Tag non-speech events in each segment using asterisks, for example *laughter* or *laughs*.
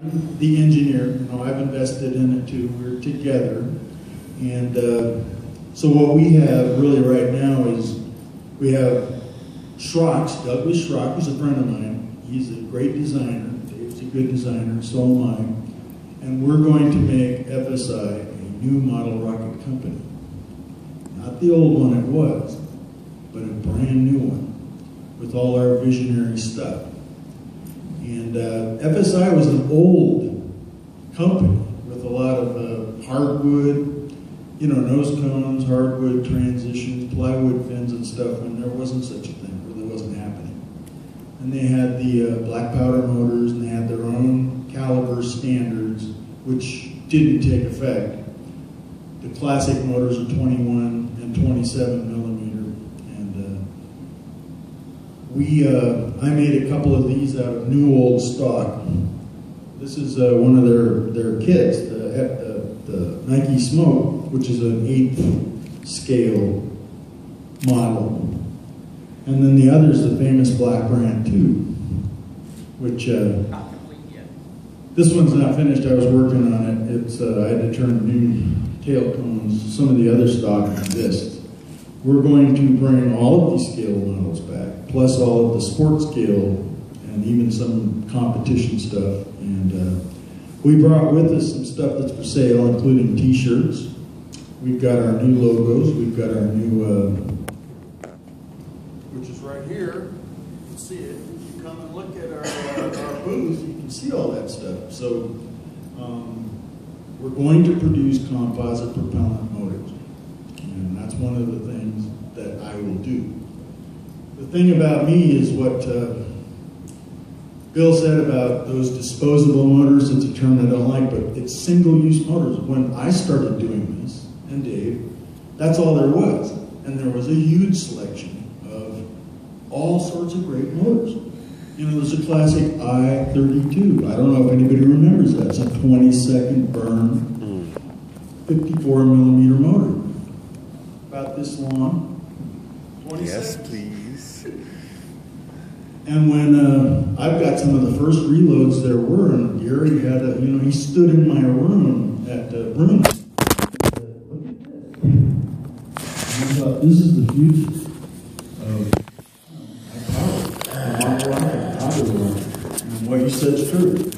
the engineer, you know, I've invested in it too, we're together. And uh, so what we have really right now is, we have Schrocks, Douglas Schrock, who's a friend of mine. He's a great designer, Dave's a good designer, so am I. And we're going to make FSI a new model rocket company. Not the old one it was, but a brand new one with all our visionary stuff. And uh, FSI was an old company with a lot of uh, hardwood, you know, nose cones, hardwood transitions, plywood fins and stuff when there wasn't such a thing, really wasn't happening. And they had the uh, black powder motors and they had their own caliber standards, which didn't take effect. The classic motors are 21 and 27 millimeter we, uh, I made a couple of these out of new old stock. This is uh, one of their, their kits, the, uh, the Nike Smoke, which is an eighth scale model. And then the other is the famous Black Brant 2, which uh, this one's not finished. I was working on it. It's uh, I had to turn new tail cones. Some of the other stock exists. We're going to bring all of these scale models back, plus all of the sport scale and even some competition stuff. And uh, we brought with us some stuff that's for sale, including t-shirts. We've got our new logos. We've got our new, uh, which is right here. You can see it. If you come and look at our, uh, our booth, you can see all that stuff. So um, we're going to produce composite propellant that's one of the things that I will do. The thing about me is what uh, Bill said about those disposable motors. It's a term I don't like, but it's single-use motors. When I started doing this, and Dave, that's all there was. And there was a huge selection of all sorts of great motors. You know, there's a classic I-32. I don't know if anybody remembers that. It's a 20-second burn, 54 millimeter motor about this long. Yes, please. And when uh, I've got some of the first reloads there were, and Gary had a, you know, he stood in my room at uh, Broome. I thought, this is the future of And what you said is true.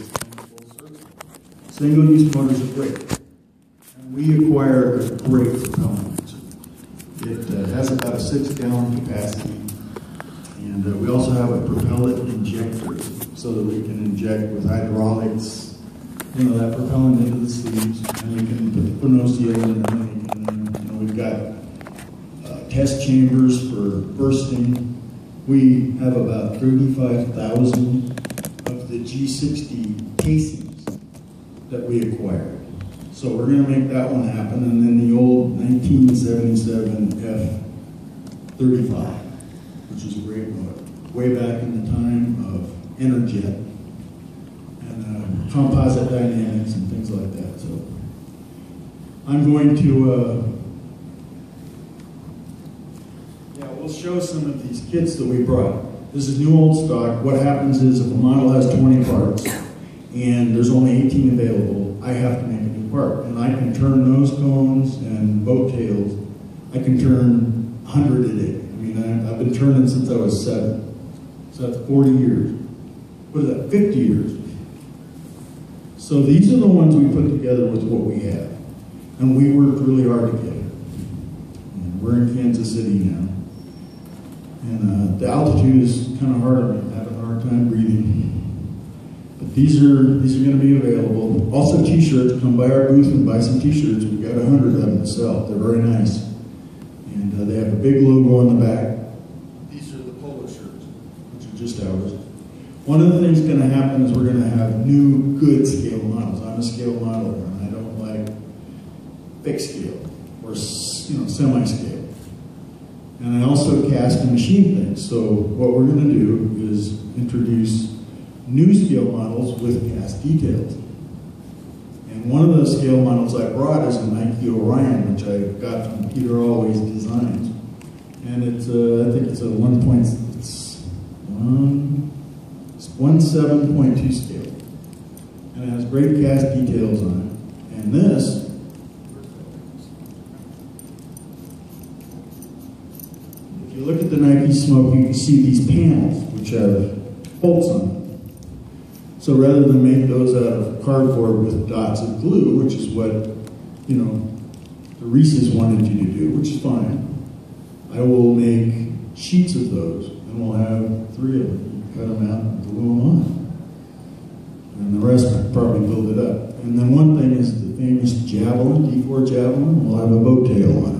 Single-use motors are great. And we acquire a great propellant. It uh, has about a six gallon capacity. And uh, we also have a propellant injector so that we can inject with hydraulics, you know, that propellant into the sleeves. And we can put the phonoseal in there. And we can, you know, we've got uh, test chambers for bursting. We have about 35,000 of the G60 casings that we acquired. So we're going to make that one happen. And then the old 1977 F-35, which is a great motor, way back in the time of Enerjet and uh, composite dynamics and things like that. So I'm going to, uh, yeah, we'll show some of these kits that we brought. This is new old stock. What happens is if a model has 20 parts and there's only 18 available, I have to make part. And I can turn nose cones and boat tails. I can turn 100 a day. I mean, I, have been turning since I was seven. So that's 40 years. What is that, 50 years? So these are the ones we put together with what we have. And we worked really hard to get it. And we're in Kansas City now. And uh, the altitude is kind of hard. I have a hard time breathing. These are these are going to be available. Also, T-shirts. Come by our booth and buy some T-shirts. We've got a hundred of them to sell. They're very nice, and uh, they have a big logo on the back. These are the polo shirts, which are just ours. One of the things going to happen is we're going to have new good scale models. I'm a scale modeler, and I don't like big scale or you know semi-scale. And I also cast and machine things. So what we're going to do is introduce new scale models with cast details. And one of those scale models I brought is a Nike Orion, which I got from Peter Alway's Designs. And it's, uh, I think it's a one point, it's one, it's one 7.2 scale. and it has great cast details on it. And this If you look at the Nike Smoke, you can see these panels, which have bolts on them. So rather than make those out of cardboard with dots of glue, which is what, you know, the Reese's wanted you to do, which is fine, I will make sheets of those, and we'll have three of them. Cut them out and glue them on. And the rest will probably build it up. And then one thing is the famous javelin, D4 javelin, will have a boat tail on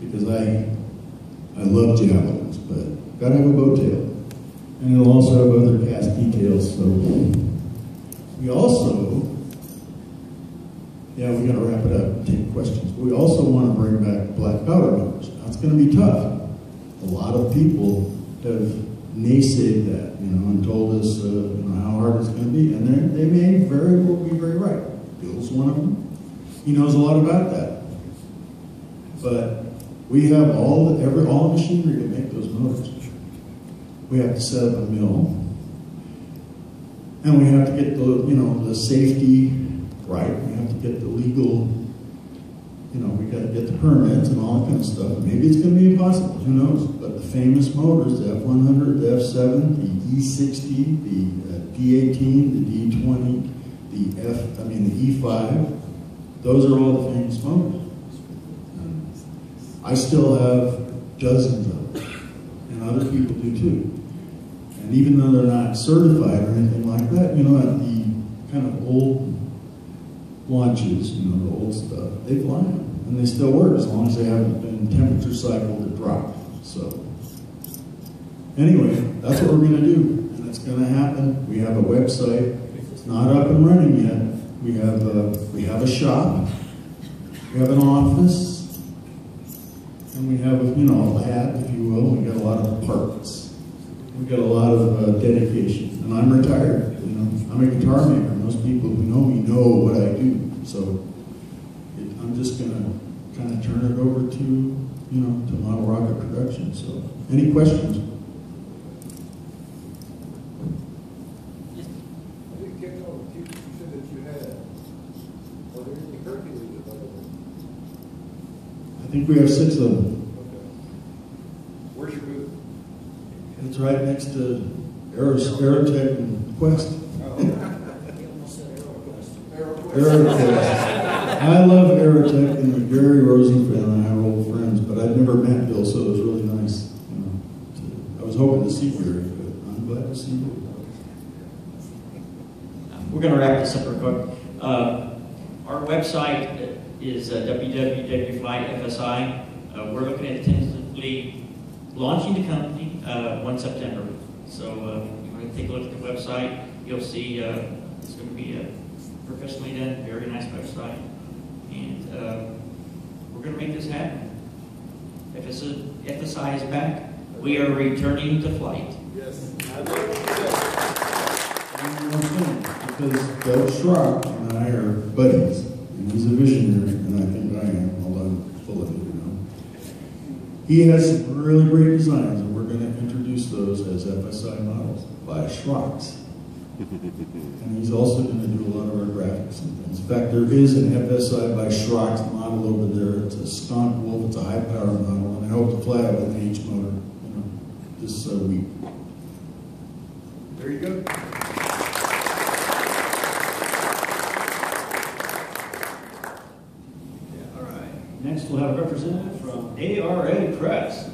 it. Because I I love javelins, but gotta have a boat tail. And it'll also have other details, so. We also, yeah, we gotta wrap it up take questions. We also wanna bring back black powder motors. Now, it's gonna be tough. A lot of people have naysayed that, you know, and told us, uh, you know, how hard it's gonna be, and they they may very well be very right. Bill's one of them. He knows a lot about that. But we have all the, every, all the machinery to make those motors. We have to set up a mill. And we have to get the, you know, the safety right. We have to get the legal, you know, we got to get the permits and all that kind of stuff. Maybe it's going to be impossible. Who knows? But the famous motors, the F100, the F7, the E60, the uh, D18, the D20, the F, I mean the E5, those are all the famous motors. I still have dozens of them, and other people do too. And even though they're not certified or anything like that, you know, at the kind of old launches, you know, the old stuff, they fly them. And they still work as long as they haven't been temperature cycled or dropped. So, anyway, that's what we're going to do. And it's going to happen. We have a website. It's not up and running yet. We have a, we have a shop. We have an office. And we have, you know, a lab, if you will. We got a lot of parts. We got a lot of uh, dedication. And I'm retired. You know, I'm a guitar maker. Most people who know me know what I do. So it, I'm just going to kind of turn it over to, you know, to Model Rocket Productions. So any questions? I think we have six of them. Okay. Where's your booth? It's right next to Aerotech and Quest. Aerotech. I love Aerotech and Gary Rosenfeld and I are old friends, but I'd never met Bill, so it was really nice. You know, to, I was hoping to see Gary, but I'm glad to see you. We're going to wrap this up real quick. Uh, our website is uh, www.flyfsi. Uh, we're looking at tentatively launching the company uh, 1 September. So uh, you want to take a look at the website. You'll see uh, it's going to be a professionally done, very nice website. And uh, we're going to make this happen. FSI, FSI is back. We are returning to flight. Yes. One more thing, because Doug Schrock and I are buddies, and he's a visionary, and I think I am, although I'm full of it, you know. He has some really great designs, and we're going to introduce those as FSI models by Schrock's. *laughs* And he's also going to do a lot of our graphics and things. In fact, there is an FSI by Schrock's model over there. It's a Stonk Wolf. It's a high power model, and I hope to fly it with an H motor, you know, this uh, week. There you go. All right. Next, we'll have a representative from ARA Press.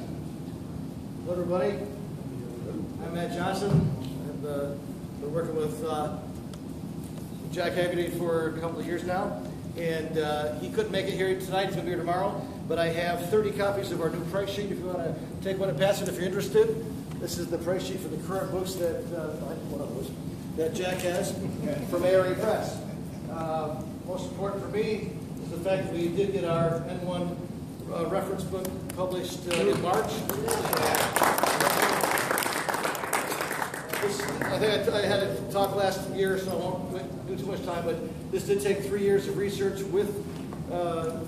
Hello, everybody. I'm Matt Johnson. I've uh, been working with uh, Jack Hagerty for a couple of years now, and uh, he couldn't make it here tonight. He's going to be here tomorrow. But I have 30 copies of our new price sheet. If you want to take one and pass it, if you're interested, this is the price sheet for the current books that uh, those that Jack has from ARA Press. Uh, most important for me the fact that we did get our N1 uh, reference book published uh, in March. This, I think I, had a talk last year, so I won't do too much time, but this did take three years of research with uh,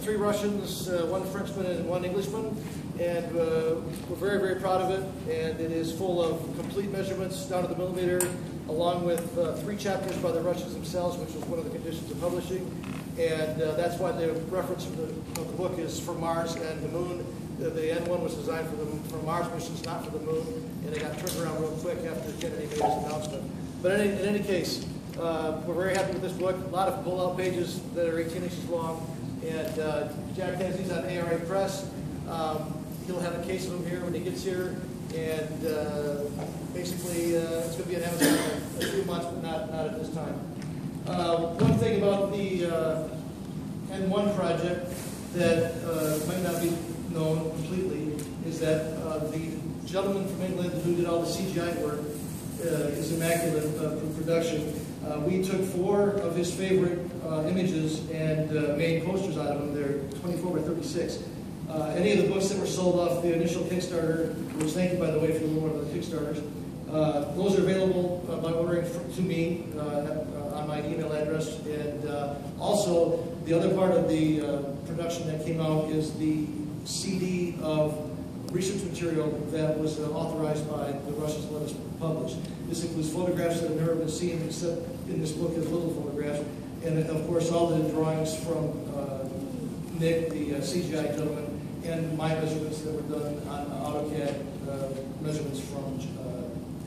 three Russians, uh, one Frenchman, and one Englishman. And uh, we're very, very proud of it. And it is full of complete measurements down to the millimeter, along with uh, three chapters by the Russians themselves, which was one of the conditions of publishing. And uh, that's why the reference of the, of the book is for Mars and the Moon. The, the N1 was designed for the for Mars missions, not for the Moon, and they got turned around real quick after Kennedy made his announcement. But in any, in any case, uh, we're very happy with this book. A lot of pull-out pages that are 18 inches long, and uh, Jack has these on ARA Press. Um, he'll have a case of them here when he gets here, and uh, basically uh, it's going to be on Amazon in a few months, but not not at this time. Uh, one thing about the uh, N1 project that uh, might not be known completely is that uh, the gentleman from England who did all the CGI work uh, is immaculate for production. Uh, we took four of his favorite images and made posters out of them. They're 24 by 36. Uh, any of the books that were sold off the initial Kickstarter, which thank you by the way for one of the Kickstarters, uh, those are available uh, by ordering to me uh, uh, on my email address. And uh, also, the other part of the production that came out is the CD of research material that was authorized by the Russians let us publish. This includes photographs that have never been seen except in this book as little photographs. And of course, all the drawings from Nick, the CGI gentleman, and my measurements that were done on AutoCAD uh, measurements from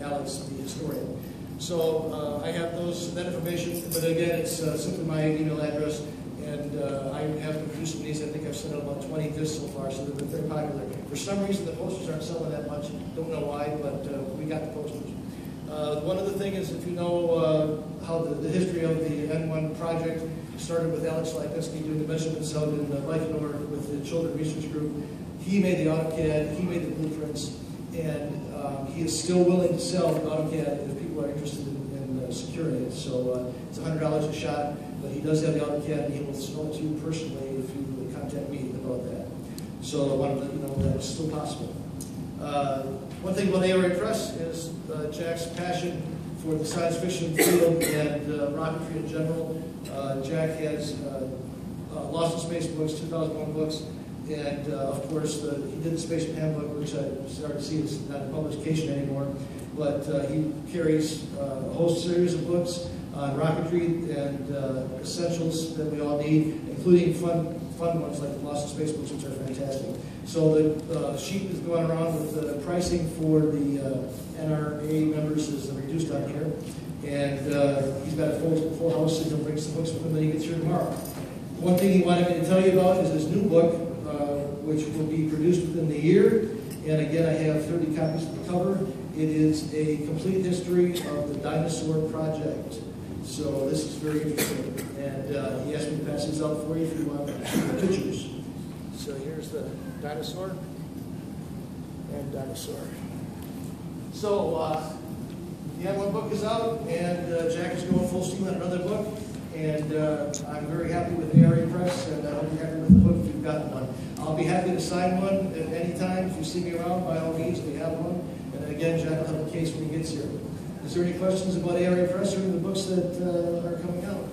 Alex, the historian. So uh, I have those, that information, but again, it's uh, simply my email address, and uh, I have produced these, I think I've sent out about 20 discs so far, so they've been very popular. For some reason, the posters aren't selling that much, don't know why, but uh, we got the posters. Uh, One other thing is, if you know uh, how the the history of the N1 project started with Alex Lipinski doing the measurements out in uh, Baikonur with the Children Research Group, he made the AutoCAD, he made the blueprints, and um, he is still willing to sell the AutoCAD if people are interested in in, uh, securing it. So uh, it's $100 a shot, but he does have the AutoCAD, and he will sell it to you personally if you contact me about that. So I wanted to let you know that it's still possible. Uh, One thing about ARA Press is uh, Jack's passion for the science fiction field and uh, rocketry in general. Uh, Jack has Lost in Space books, 2001 books, and uh, of course, the- he did the Space Handbook, which I started to see is not in publication anymore, but uh, he carries uh, a whole series of books on rocketry and uh, essentials that we all need, including fun, fun ones like the Lost in Space books, which are fantastic. So the uh, sheet is going around with the pricing for the uh, NRA members is reduced on here. And he's got a full, full house, and he'll bring some books with him when he gets here tomorrow. One thing he wanted me to tell you about is his new book, which will be produced within the year. And again, I have 30 copies of the cover. It is a complete history of the Dyna-Soar project. So this is very interesting. And uh, he asked me to pass these out for you if you want pictures. So here's the Dyna-Soar and Dyna-Soar. So uh, the N1 book is out, and uh, Jack is going full steam on another book. And uh, I'm very happy with ARA Press, and I hope you're happy with the book if you've gotten one. I'll be happy to sign one at any time. If you see me around, by all means, we have one. And again, Jack will have a case when he gets here. Is there any questions about ARA Press or the books that uh, are coming out?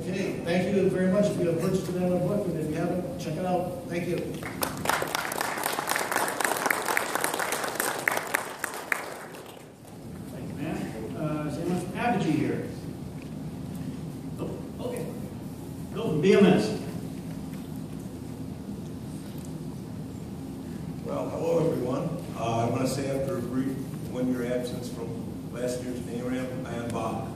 Okay, thank you very much. If you have purchased an N1 book, and if you haven't, check it out. Thank you, Matt. Uh, Is anyone from Apogee here? Oh, okay. Go from BMS. Well, hello, everyone. Uh, I want to say after a brief one-year absence from last year's NARAM, I am back.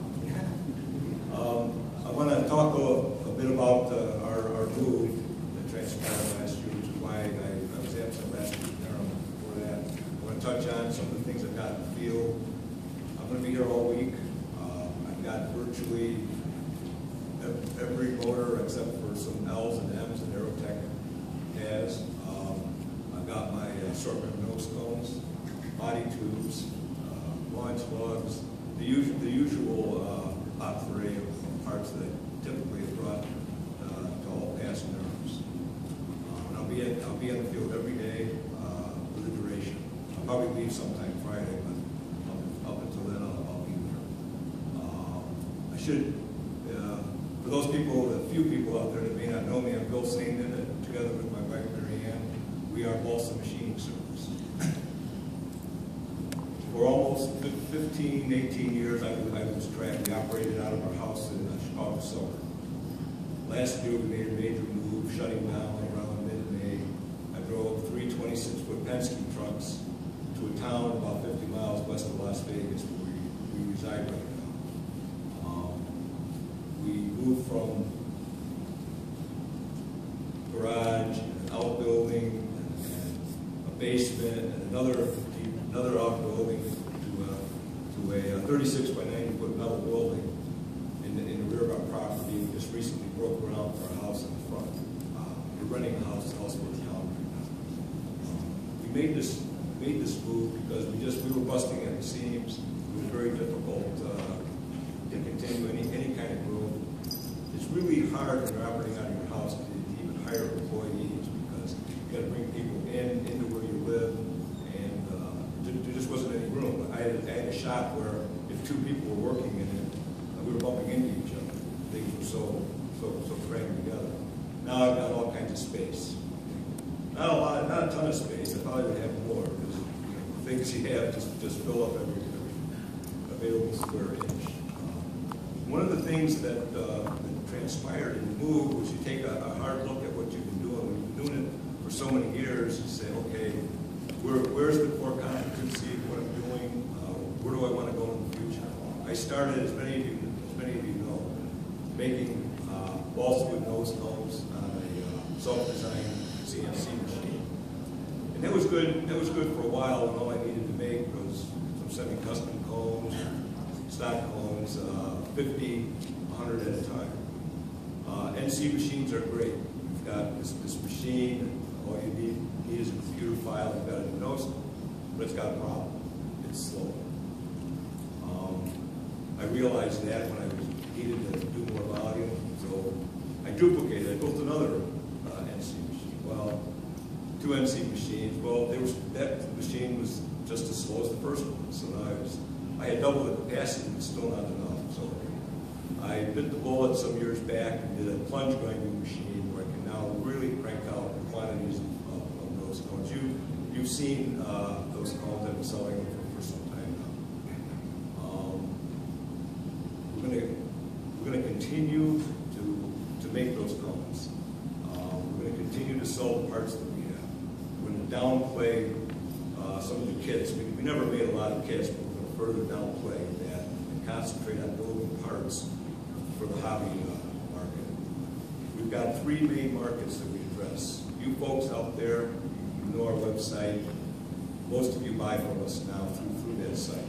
Um, I want to talk a, a bit about uh, our, our move that transpired last year, which is why I, I was absent last year's NARAM. Before that, I want to touch on some of the things I've got in the field. I'm going to be here all week. Uh, I've got virtually ev- every motor except for some L's and M's that Aerotech has. Um, I've got my assortment of nose cones, body tubes, uh, launch lugs, the usual, uh, pot array of parts that typically is brought uh, to all past NARAMs. Uh, and I'll be at, I'll be in the field every day uh, for the duration. I'll probably leave sometime Friday, but um, up until then, I'll, I'll be there. Um, I should, uh, for those people, the few people out there that may not know me, I'm Bill and together with my wife Mary Ann, we are Balsa Machining Service. For almost almost fif- 15, 18 years, I I was track, we operated out of our house in uh, Chicago Silver. Last year, we made a major move, shutting down around mid-May. I drove three 26-foot Penske trucks to a town about 50 miles west of Las Vegas where we, we reside right now. Um, We moved from garage, an outbuilding, and a basement, and another, another outbuilding to a 36 by 90 foot metal building in the, in the rear of our property. We just recently broke ground for a house in the front. Uh, We're renting a house elsewhere in town right now. We made this, made this move because we just, we were busting at the seams. It was very difficult uh, to continue any, any kind of growth. It's really hard when you're operating out of your house to even hire employees because you gotta bring people into where you live, and uh, there there just wasn't any room. I shop where if two people were working in it, we were bumping into each other. Things were so, so, so crammed together. Now I've got all kinds of space. Not a lot, not a ton of space, I probably would have more, because things you have just, just fill up every, every available square inch. One of the things that, uh, that transpired in the move was you take a, a hard look at what you've been doing. When you've been doing it for so many years, you say, okay, where, where's the core competency of what I'm doing? Where do I want to go in the future? I started, as many of you, as many of you know, making uh, balsa wood nose cones on a uh, self-designed CNC machine. And that was good, that was good for a while, and all I needed to make was some semi-custom cones, stock cones, uh, 50, 100 at a time. Uh, NC machines are great. You've got this, this machine, all you need, need is a computer file, you've got a nose, but it's got a problem. It's slow. Realized that when I was needed to do more volume, so I duplicated, I built another uh, NC machine. Well, two NC machines, well, they was, that machine was just as slow as the first one, so now I was, I had double the capacity, but still not enough, so I bit the bullet some years back and did a plunge grinding machine where I can now really crank out the quantities of, of those cones. You, you've seen uh, those cones, I've been selling them for, for some time now. Um, we're gonna, we're gonna continue to, to make those cones. Um, we're gonna continue to sell parts that we have. We're gonna downplay uh, some of the kits. We, we never made a lot of kits, but we're gonna further downplay that and concentrate on building parts for the hobby uh, market. We've got three main markets that we address. You folks out there, you know our website. Most of you buy from us now through, through that site.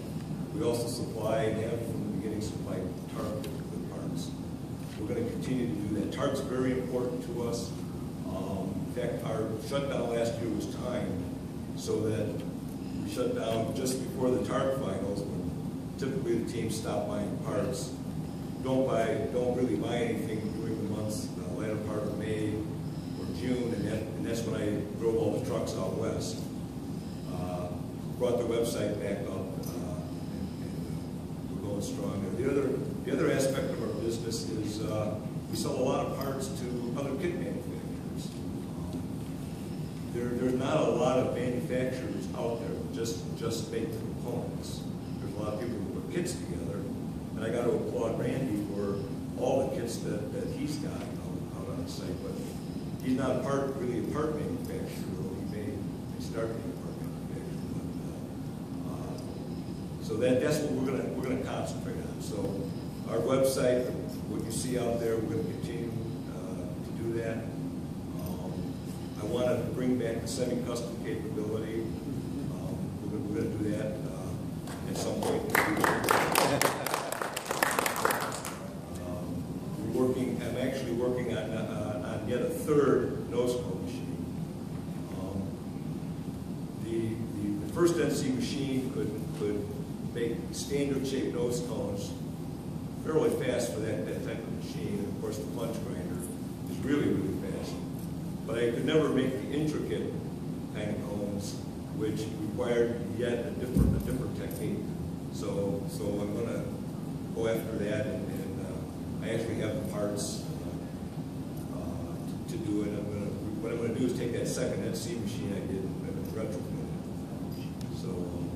We also supply, have from the beginning supplied TARC. We're going to continue to do that. TARC's very important to us. Um, in fact, our shutdown last year was timed so that we shut down just before the TARC finals when typically the teams stop buying parts. Don't buy, don't really buy anything during the months, the latter part of May or June, and that, and that's when I drove all the trucks out west. Uh, Brought the website back up, uh, and, and we're going strong. The other, the other aspect business is, uh, we sell a lot of parts to other kit manufacturers. There, there's not a lot of manufacturers out there who just, just make the components. There's a lot of people who put kits together, and I got to applaud Randy for all the kits that, that he's got out, out on the site, but he's not part, really a part manufacturer, though he may, may start being a part manufacturer, but, uh, uh, so that, that's what we're gonna, we're gonna concentrate on. So our website, what you see out there, we're gonna continue, uh, to do that. Um, I wanna bring back the semi-custom capability. Um, we're gonna, we're gonna do that, uh, at some point. Um, We're working, I'm actually working on, uh, on yet a third nose cone machine. Um, The, the, the first NC machine could, could make standard shaped nose cones fairly fast for that, that type of machine. And of course, the punch grinder is really, really fast. But I could never make the intricate kind of cones, which required yet a different, a different technique. So, so I'm gonna go after that and, and uh, I actually have the parts uh, uh, to do it. I'm gonna, what I'm gonna do is take that second NC machine I did and retrofit it. So, uh,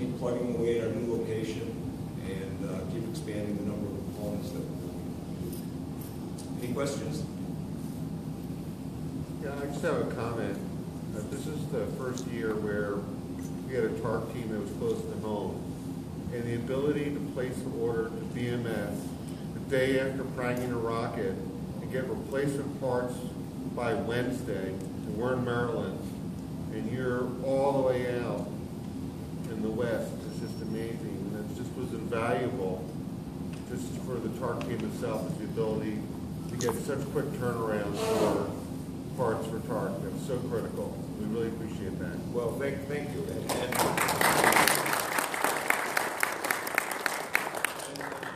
keep plugging away at our new location and uh, keep expanding the number of components that we're doing. Any questions? Yeah, I just have a comment. Uh, This is the first year where we had a TARC team that was close to home. And the ability to place an order to BMS the day after pranking a rocket and get replacement parts by Wednesday, and we're in Maryland, and you're all the way out the west, is just amazing. It just was invaluable, just for the TARC team itself, the ability to get such quick turnarounds for parts for TARC. That's so critical. We really appreciate that. Well, thank, thank you. And- and-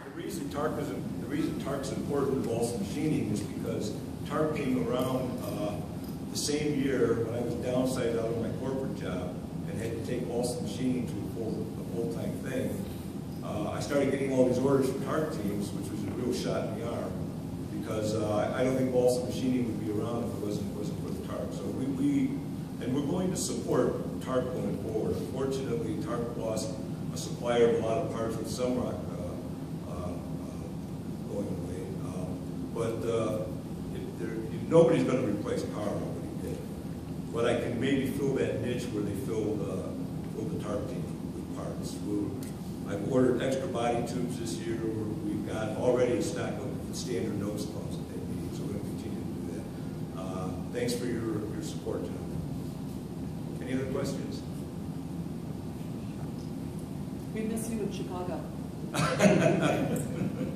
The reason TARC is, the reason TARC's important to Balsa Machining is because TARC came around uh, the same year when I was downside out of my corporate job and had to take Balsa Machining to a full, a full-time thing. Uh, I started getting all these orders from TARC teams, which was a real shot in the arm, because uh, I don't think Balsa Machining would be around if it wasn't, wasn't for the TARC. So we, we, and we're going to support TARC going forward. Unfortunately, TARC lost a supplier of a lot of parts with Semroc uh, uh, uh, going away. Um, But uh, it- there- nobody's going to replace Carl, what he did. But I can maybe fill that niche where they fill uh, filled the TARC team with parts. We'll- I've ordered extra body tubes this year. We've got already a stock of the standard nose pumps that they need, so we're going to continue to do that. Uh, Thanks for your, your support, gentlemen. Any other questions? We miss you in Chicago. *laughs*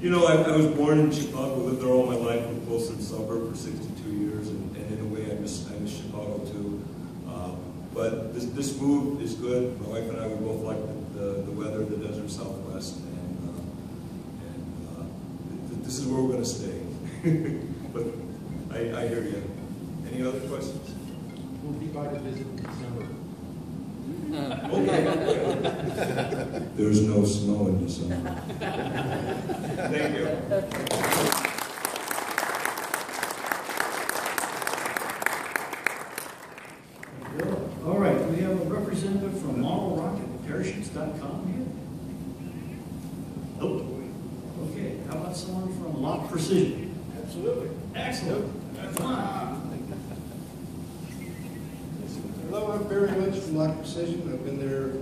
You know, I, I was born in Chicago, lived there all my life, in the Wilson suburb for 62 years, and, and in a I miss, I miss Chicago too. Um, But this, this move is good. My wife and I, we both like the, the, the weather, the desert southwest, and, uh, and, uh, th- th- this is where we're gonna stay. *laughs* But I, I hear you. Any other questions? We'll be by to visit in December. Okay. *laughs* There's no snow in December. *laughs* Thank you. All right, we have a representative from modelrocketparachutes.com here. Nope. Okay, how about someone from LOC Precision? Absolutely. Excellent. Come on. Hello, I'm Barry Lynch from LOC Precision. I've been there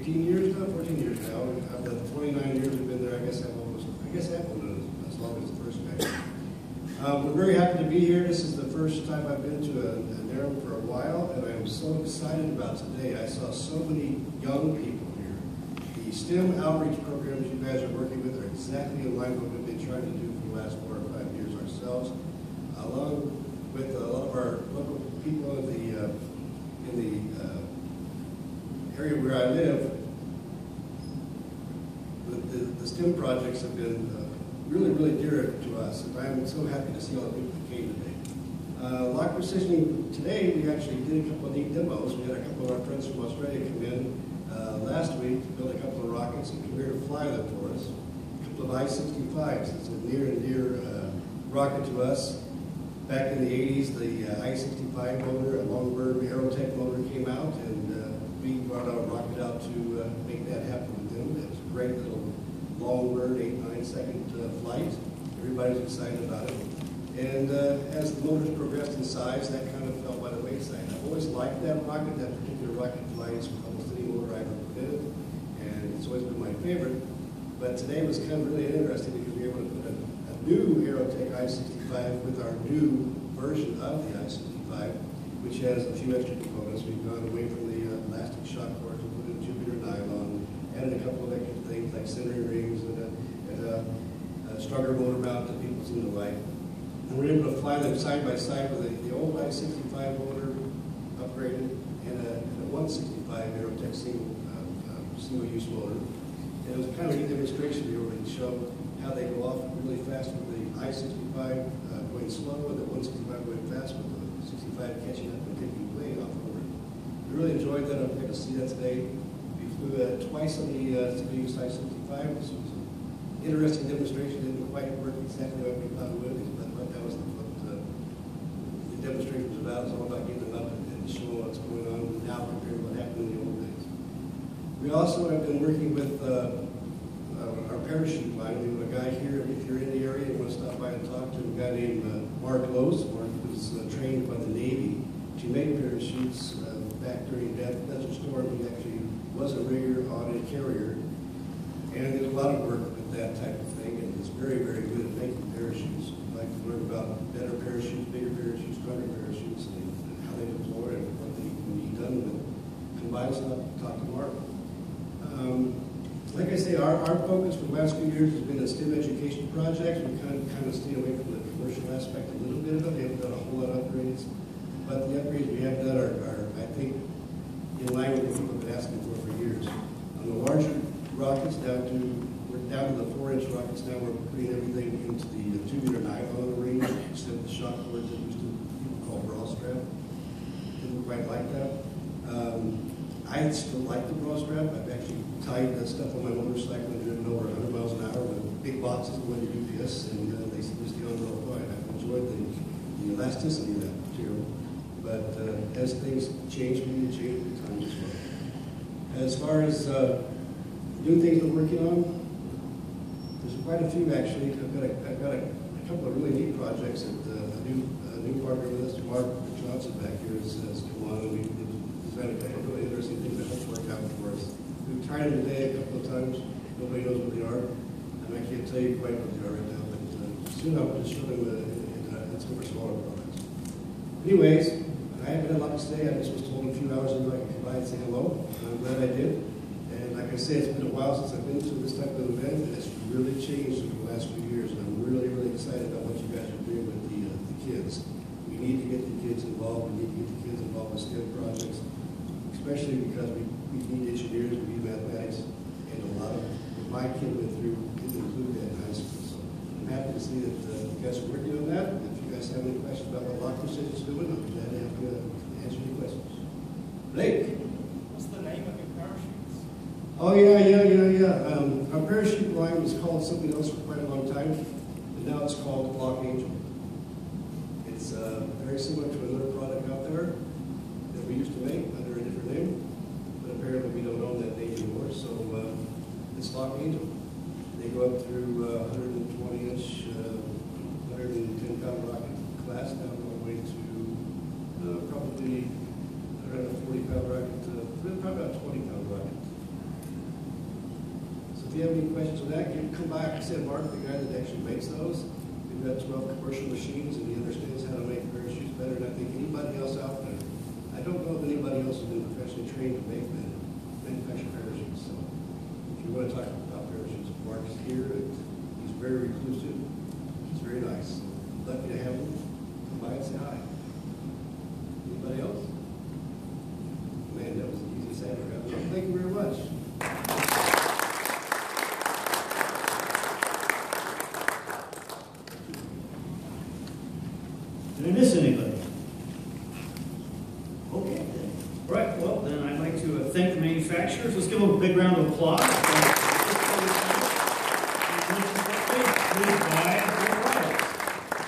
18 years now, 14 years now. I've done 29 years I've been there. I guess I've almost, I guess I've been as long as the first guy. Um, we're very happy to be here. This is the first time I've been to a, a NARAM for a while, and I'm so excited about today. I saw so many young people here. The STEM outreach programs you guys are working with are exactly line with what we've been trying to do for the last four or five years ourselves, along with a lot of our local people in the, uh, in the uh, area where I live. The, the, the STEM projects have been uh, really, really dear to us, and I'm so happy to see all the people that came today. Uh, LOC Precision, today we actually did a couple of neat demos. We had a couple of our friends from Australia come in uh, last week to build a couple of rockets and come here to fly them for us. A couple of I-65s. It's a near and dear uh, rocket to us. Back in the 80s, the uh, I-65 motor, a Longbird Aerotech motor came out, and uh, we brought our rocket out to uh, make that happen with them. It was a great little Longbird, eight, nine second flight. Everybody's excited about it. And uh, as the motors progressed in size, that kind of fell by the wayside. I've always liked that rocket. That particular rocket flies with almost any motor I've ever put in it, and always been my favorite. But today was kind of really interesting because we were able to put a, a new Aerotech I-65 with our new version of the I-65, which has a few extra components. We've gone away from the uh, elastic shock cord to put in tubular nylon, added a couple of extra things like centering rings and a, and a, a stronger motor mount that people seem to like. And we're able to fly them side by side with the, the old I-65 motor upgraded and a, and a 165 Aerotech single, uh, single-use motor. And it was kind of a demonstration here where they show how they go off really fast with the I-65 uh, going slow and the 165 going fast with the 65 catching up and taking way off over. We really enjoyed that. I'm going to see that today. We flew uh, twice on the uh, single-use I-65. This was an interesting demonstration. It Didn't quite work exactly what we thought it would, but, that was what uh, the demonstration was about. It's all about getting them up and, showing what's going on now compared to what happened in the old. We also have been working with uh, uh, our parachute line. We have a guy here, if you're in the area, you want to stop by and talk to a guy named uh, Mark Lose. Mark was uh, trained by the Navy to make parachutes uh, back during Desert Desert Storm. He actually was a rigger on a carrier. And did a lot of work with that type of thing, and he's very, very good at making parachutes. I'd like to learn about better parachutes, bigger parachutes, stronger parachutes, and and how they deploy and what they can be done with. Combine stuff, talk to Mark. Like I say, our, our focus for the last few years has been on STEM education projects. We kind of, kind of stayed away from the commercial aspect a little bit of it. We haven't done a whole lot of upgrades. But the upgrades we have done are, are, I think, in line with what people have been asking for for years. On the larger rockets down to, we're down to the four-inch rockets now, we're putting everything into the tubular nylon range instead of the shock cords that used to, people call brawl strap. Didn't quite like that. I still like the brawl strap. I've actually tied that stuff on my motorcycle and driven over hundred miles an hour with big boxes going to UPS, and uh, they seem to stay on real fine. I've enjoyed the, the elasticity of that material. But uh, as things change, we need to change with time as well. As far as uh, new things we're working on, there's quite a few actually. I've got a, I've got a, a couple of really neat projects that uh, a new, a new partner with us, Mark Johnson back here has, come on and we've designed a really interesting things that hope work out for us. We've tried them today a couple of times. Nobody knows what they are. And I can't tell you quite what they are right now, but uh, soon I'll just show them uh, in, in, uh, in some smaller products. Anyways, I haven't had a lot to say. I just was told a few hours ago I could come by and say hello. and I'm glad I did. And like I say, it's been a while since I've been to this type of event, and it's really changed over the last few years. And I'm really, really excited about what you guys are doing with the, uh, the kids. We need to get the kids involved. We need to get the kids involved with STEM projects, especially because we, we need engineers, we need mathematics, and a lot of what my kid went through didn't include that in high school. So I'm happy to see that uh, you guys are working on that. If you guys have any questions about what LOC Precision is doing, I'll be glad to you uh, answer any questions. Blake? What's the name of your parachutes? Oh, yeah, yeah, yeah, yeah. Um, our parachute line was called something else for quite a long time, and now it's called Block Angel. It's uh, very similar to another product out there that we used to make under a different name, but apparently we don't own that name anymore, so uh, it's Block Angel. They go up through uh, 120 inch, uh, 110 pound rocket class down all the way to uh, probably around a 40 pound rocket, to probably about 20 pound rocket. So if you have any questions on that, you can come by, like I said, Mark, the guy that actually makes those. We've got twelve commercial machines, and he understands how to make parachutes better than I think anybody else out there. I don't know of anybody else who's been professionally trained to make man- manufacture parachutes, so if you want to talk about parachutes, Mark's here, and he's very reclusive, he's very nice. Lucky to have him, come by and say hi. Anybody else? Man, that was an easy Saturday. Thank you very much. Did I miss anybody? Okay, then. All right, well, then I'd like to uh, thank the manufacturers. Let's give them a big round of applause.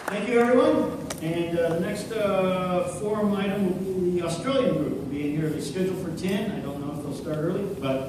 Thank you, everyone. And uh, the next uh, forum item will be the Australian group. Will be in here. They're scheduled for 10. I don't know if they'll start early, but